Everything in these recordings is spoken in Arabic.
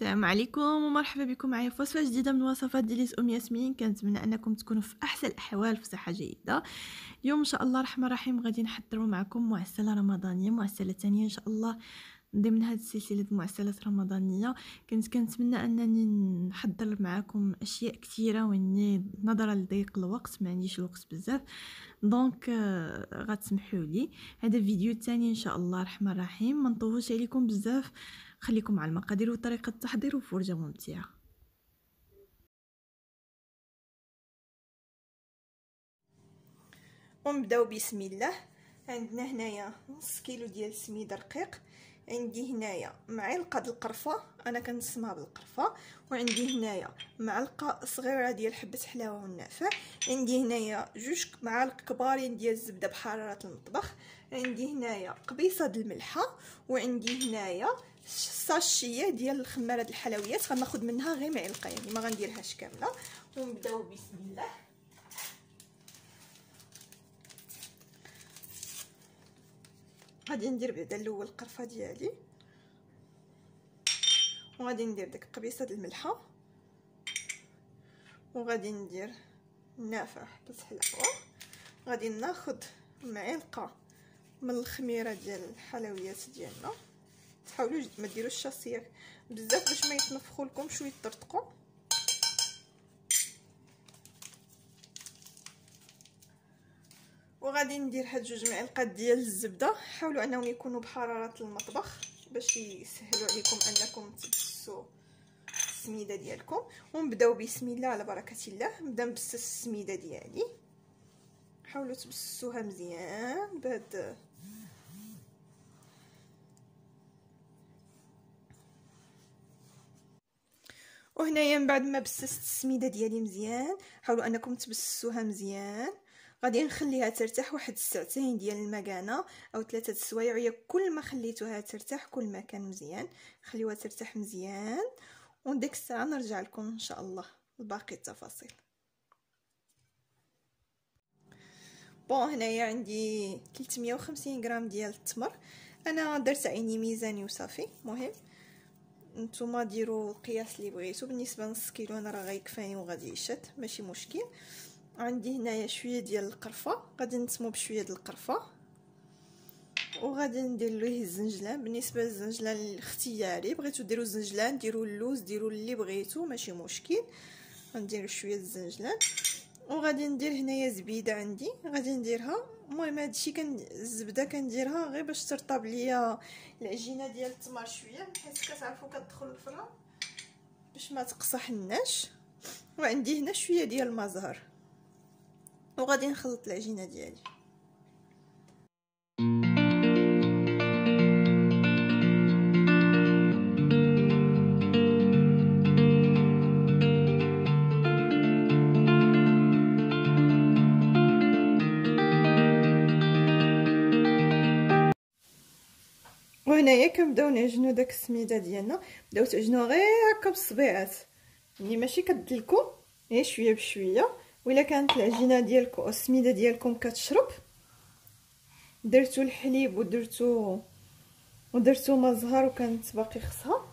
السلام عليكم ومرحبا بكم معايا في وصفة جديدة من وصفات ديليس أم ياسمين. كنتمنى أنكم تكونوا في أحسن الأحوال في صحة جيدة. اليوم إن شاء الله الرحمن الرحيم غادي نحضروا معكم معسله رمضانية معسله ثانية إن شاء الله ضمن هذه السلسله المعسلات الرمضانيه كنت كنتمنى أنني نحضر معكم أشياء كثيرة وإني نظرا لضيق الوقت ما عنديش الوقت بزاف. دونك آه، غتسمحوا لي. هذا الفيديو الثاني إن شاء الله الرحمن الرحيم. ما نطولش عليكم بزاف. خليكم مع المقادير وطريقة التحضير وفرجة ممتعة. ونبداو بسم الله. عندنا هنايا نص كيلو ديال السميده رقيق. عندي هنايا معلقة د القرفة أنا كنسمها بالقرفة. وعندي هنايا معلقة صغيرة ديال حبة حلاوة والنعناع عندي هنايا جوج معالق كبارين ديال الزبدة بحرارة المطبخ. عندي هنايا قبيصة د الملحة. وعندي هنايا ساشية ديال الخمارة الحلويات. غناخذ منها غير معلقة يعني ما غنديرهاش كاملة. ونبداو بسم الله. غادي ندير بعدا الأول القرفة ديالي. وغادي ندير ديك قبيصه د الملحة. وغادي ندير نافع حبه حلاوه غادي ناخذ معلقة من الخميرة ديال الحلويات ديالنا. تحاولوا ما ديروش الشاصيه بزاف باش ما يتنفخوا لكم شوية يطرطقوا وغادي ندير هاد جوج معالق ديال الزبدة. حاولوا أنهم يكونوا بحرارة المطبخ باش يسهلوا عليكم أنكم تبسوا السميدة ديالكم. ونبداو بسم الله على بركة الله. نبدأ نبسس السميدة ديالي. حاولوا تبسوها مزيان بهاد وهنايا من بعد ما بسست السميدة ديالي مزيان حاولوا أنكم تبسسوها مزيان. غادي نخليها ترتاح واحد الساعتين ديال المكانة أو ثلاثة سوايع وهي كل ما خليتوها ترتاح كل ما كان مزيان. خليوها ترتاح مزيان. وديك الساعة نرجع لكم إن شاء الله باقي التفاصيل. بون هنايا عندي 350 غرام ديال التمر. أنا درت عيني ميزاني وصافي مهم. نتوما ديروا القياس اللي بغيتو. بالنسبة لنص كيلو أنا راه غيكفاني وغادي يشد. ماشي مشكل. عندي هنايا شوية ديال القرفة. غادي نتمو بشوية ديال القرفة. وغادي ندير ليه الزنجلان. بالنسبة للزنجلان الاختياري بغيتو ديروا الزنجلان ديروا اللوز ديروا اللي بغيتو ماشي مشكل. غندير شوية الزنجلان. وغادي ندير هنايا زبيدة عندي. غادي نديرها. المهم هادشي كان الزبدة كنديرها غير باش ترطب ليا العجينة ديال التمر شوية حيت كتعرفوا كتدخل الفران باش ما تقصحناش. وعندي هنا شوية ديال المزهر. وغادي نخلط العجينة ديالي. وهنايا كنبداو نعجنو داك السميدة ديالنا. بداو تعجنوها غير هكا بالصبيعات. يعني ماشي كدلكو غير شوية بشوية. وإلا كانت العجينة ديالكم السميده ديالكم كتشرب درتو الحليب ودرتو ودرتو ما زهر وكانت باقي خصها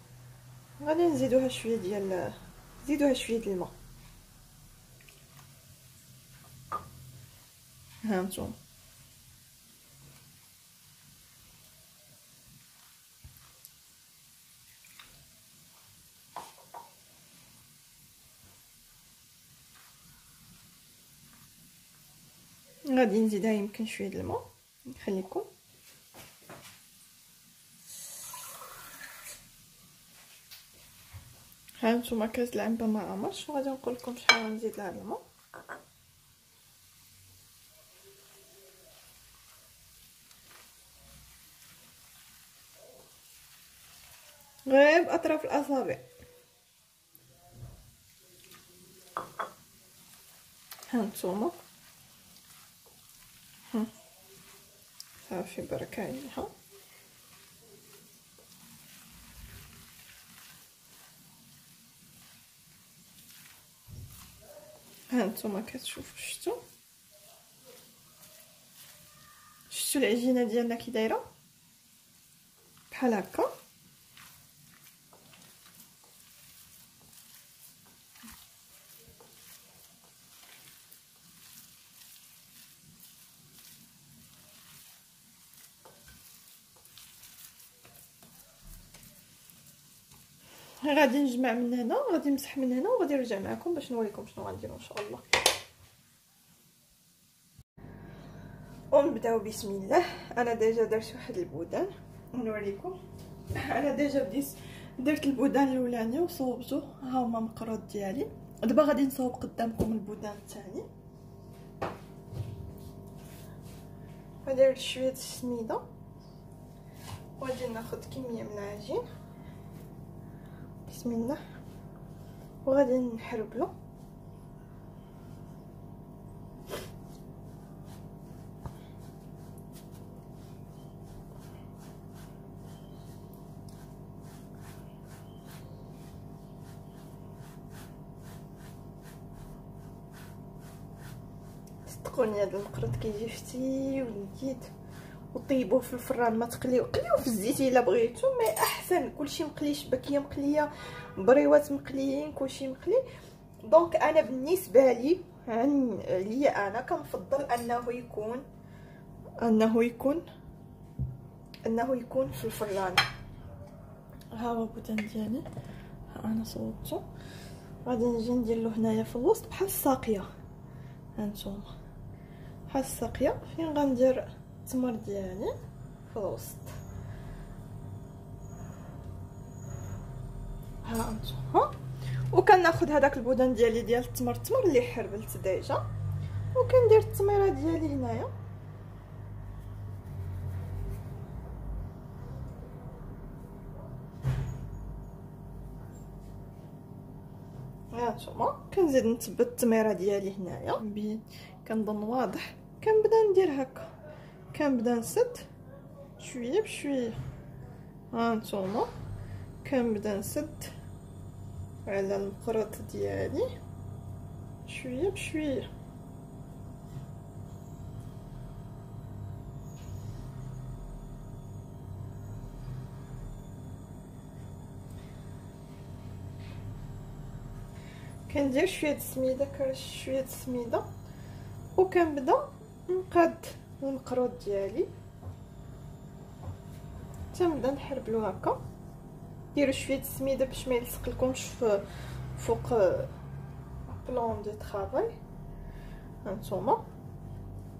غادي نزيدوها شوية ديال زيدوها شوية ديال الماء. ها نتوما. غادي نزيدها يمكن شوية الماء. نخليكم. ها نتوما كاس العنبه ما عمرش. وغادي نقول لكم شحال غنزيد لها الماء. غير باطراف الأصابع. ها نتوما. صافي بركة عليها ها نتوما كتشوفوا شفتوا شفتوا العجينة ديالنا كي دايرة؟ بحال هكا. غادي نجمع من هنا غادي نمسح من هنا وغادي نرجع معكم باش نوريكم شنو غنديروا إن شاء الله. ونبداو بسم الله. أنا déjà درت واحد ال boudin ونوريكم. أنا déjà بديت درت ال boudin الأولاني وصوبته ها هما المقروط ديالي. دابا غادي نصوب قدامكم ال boudin الثاني. غادي شوية السميدة وغادي ناخذ كمية من العجين. بسم الله. وغادي نحربلو صدقوني هذا المقرط كيجي فتي ولذيذ وطيبوه في الفران ما تقليو قليوه في الزيت إلا بغيتو mais أحسن. كلشي مقلي شباكية مقلية بريوات مقليين كلشي مقلي. donc أنا بالنسبة لي عن ليا أنا كنفضل أنه يكون أنه يكون أنه يكون في الفران. ها هو boudin ديالي. ها أنا صوبته. غادي نجي ندير له هنايا في الوسط بحال الساقية. هانتوما بحال الساقية. فين غندير التمر ديالي في الوسط ها انتما وكناخذ هذاك البودان ديالي ديال التمر التمر اللي حربلت ديجا وكندير التميره ديالي هنايا هانتوما كنزيد نثبت التميره ديالي هنايا كنظن واضح كنبدا ندير هكا كنبدا نسد. شوية بشوية. هانتوما كنبدا نسد على المقرط ديالي. شوية بشوية. كندير شوية السميده كرش شوية السميده وكنبدا نقاد. المقروط ديالي. تنبدا نحربلو هكا. ديروا شوية السميدة باش ما يلصق لكمش فوق بلون دو طرافاي هانتوما.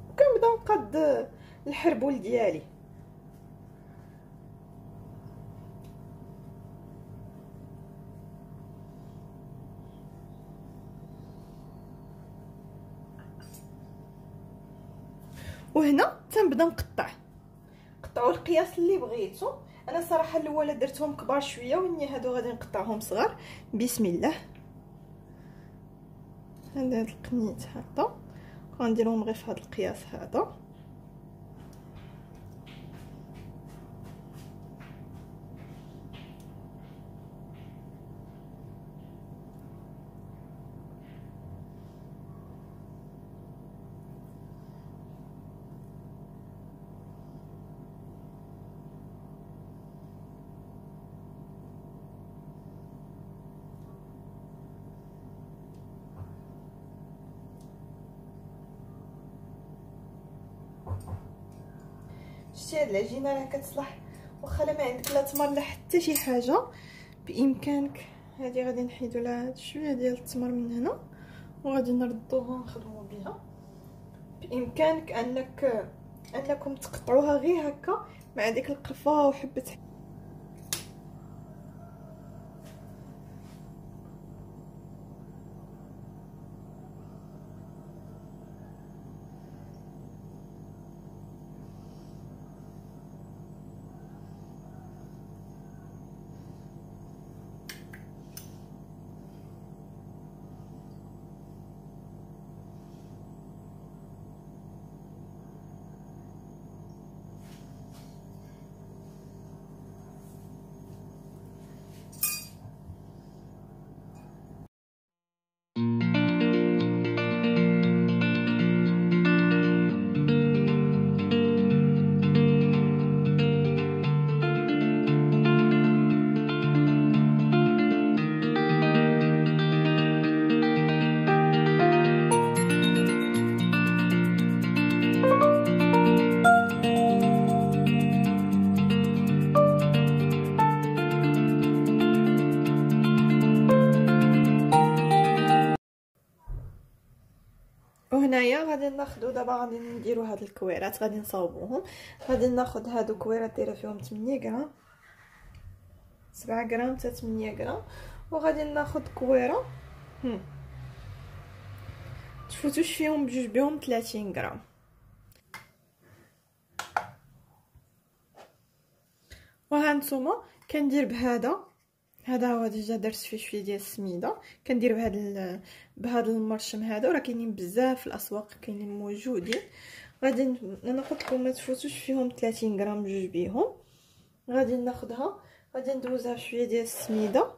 وكنبدا نقاد الحربول ديالي. وهنا تنبدا نقطع. قطعوا القياس اللي بغيتو. أنا صراحة الاولى درتهم كبار شوية وإني هادو غادي نقطعهم صغار. بسم الله. هذا القنيت هذا غنديرهم غير في هذا القياس هذا شتي هاد العجينة راه كتصلح. واخا ما عندك لا تمر لا حتى شي حاجة بإمكانك. هادي غادي نحيدو لها شوية ديال التمر من هنا وغادي نردوها نخدمو بها بإمكانك انك أنكم تقطعوها غير هكا مع ديك القرفة وحبة وهنايا غادي ناخدو دابا غادي نديرو هاد الكويرات غادي نصاوبوهم. غادي ناخد هادو كويرات دايرة فيهم 8 غرام 7 غرام حتى 8 غرام. وغادي ناخد كويرة. تفوتوش فيهم بجوج بهم 30 غرام. وها نتوما كندير بهذا. هذا هو déjà درت فيه شوية ديال السميدة. كندير بهذا بهذا المرشم هذا وراه كاينين بزاف في الأسواق كاينين موجودين. غادي أنا قلت لكم ما تفوتوش فيهم 30 غرام بجوج بيهم. غادي ناخذها غادي ندوزها شوية ديال السميدة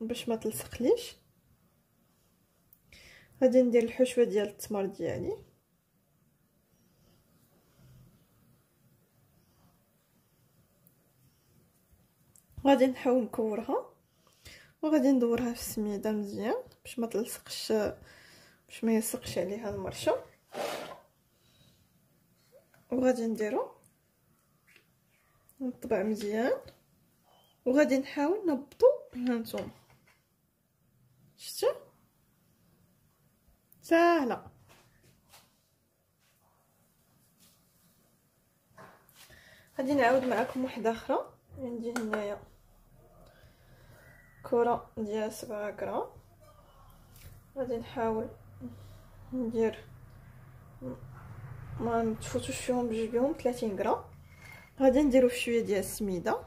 باش ما تلصقليش. غادي ندير الحشوة ديال التمر ديالي. غادي نحاول نكورها وغادي ندورها في السميدة مزيان باش ما تلصقش باش ما يلصقش عليها المرشة. وغادي نديرو نطبع مزيان. وغادي نحاول نبطو هانتوما شتي سهله غادي نعاود معكم واحدة أخرى. عندي هنايا. كرة ديال سبعة غرام غادي نحاول ندير ما نتفوتوش فيهم بجوج بهم 30 غرام غادي نديرو شوية ديال السميدة.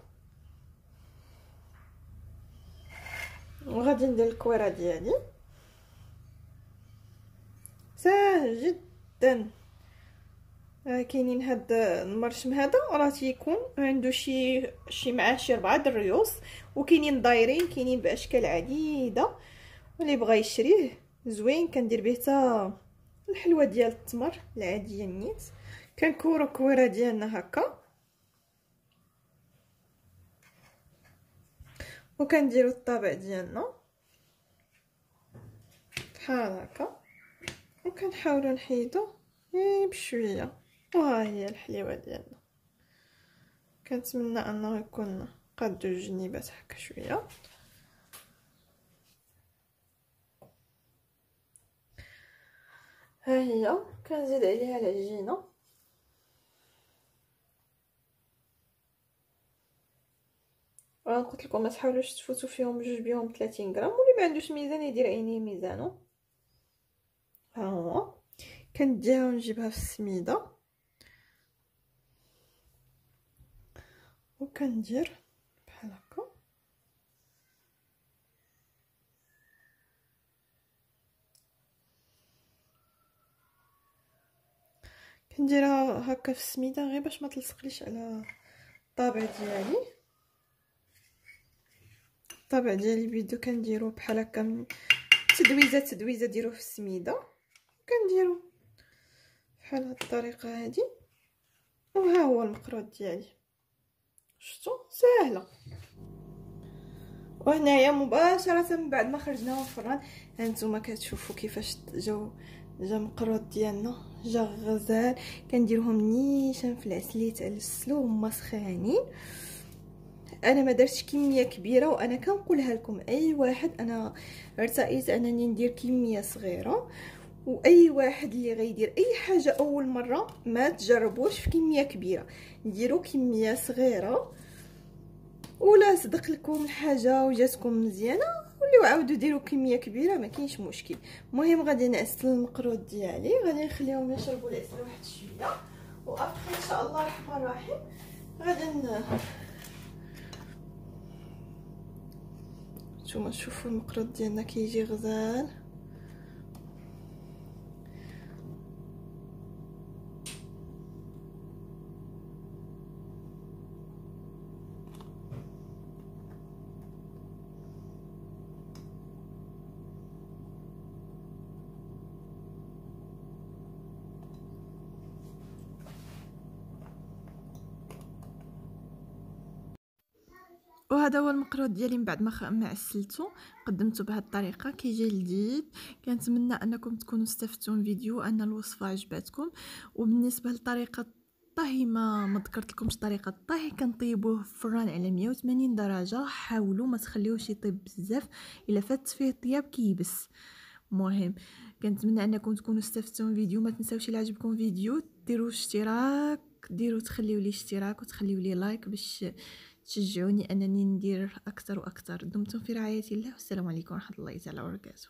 وغادي ندير الكويرة ديالي. ساهل جدا. آه، كاينين هاد المرشم هذا. راه تيكون عنده شي شي معاه شي ربعة د الريوس. وكاينين دايرين كاينين بأشكال عديدة واللي بغى يشريه زوين كندير به حتى الحلوة ديال التمر العادية نيت كنكورو كويره ديالنا هكا. وكنديرو الطابع ديالنا بحال هكا. وكنحاولوا نحيدو بشوية. وها هي الحليوة ديالنا. كنتمنى أنه يكون قد الجنيبات هكا شوية. ها هي كنزيد عليها العجينه وأنا قلت لكم ما تحاولوش تفوتوا فيهم بجوج بيهم 30 غرام واللي ما عندوش ميزان يدير عينيه ميزانه. ها هو. كنديها ونجيبها في السميدة. وكندير بحال هكا كنديرها هكا في السميدة غير باش ما تلصقليش على الطابع ديالي. الطابع ديال الفيديو كنديرو بحال هكا تدويزة تدويزة ديروه في السميدة. كنديرو بحال هاد الطريقة هادي. وها هو المقروط ديالي. شفتوا ساهلة. وهنايا مباشرة من بعد ما خرجنا من الفران. هانتوما كتشوفوا كيفاش جاو جا مقروط ديالنا جا غزال كنديرهم نيشان في العسل يتعسلوا هما سخانين. أنا ما درتش كمية كبيرة وأنا كنقولها لكم أي واحد أنا ارتئيت أنني ندير كمية صغيرة وأي واحد اللي غيدير أي حاجة أول مرة ما تجربوش في كمية كبيرة. ديروا كمية صغيرة ولا صدق لكم الحاجة وجاتكم مزيانة. وليو عاودوا ديروا كمية كبيرة ما كاينش مشكل. المهم غادي نعسل المقروط ديالي غادي نخليهم يشربوا العسل واحد شوية. وابخي إن شاء الله الرحمن الرحيم. غادي نتوما شوفوا المقروط ديالنا كيجي غزال. وهذا هو المقروط ديالي من بعد ما ما عسلته قدمته بهذه الطريقة. كيجي لذيذ كنتمنى أنكم تكونوا استفدتوا من الفيديو ان الوصفة عجبتكم. وبالنسبة لطريقه الطهي ما ما ذكرت لكمش طريقة الطهي. كنطيبوه في الفران على 180 درجة. حاولوا ما تخليوش يطيب بزاف. إلا فات فيه الطياب كيبس. مهم. كنتمنى أنكم تكونوا استفدتوا من الفيديو ما تنساوش إلى عجبكم الفيديو ديروا اشتراك. ديروا تخليوا لي اشتراك وتخليوا لي لايك باش تشجعوني أنني ندير أكثر وأكثر. دمتم في رعاية الله والسلام عليكم ورحمة الله تعالى وبركاته.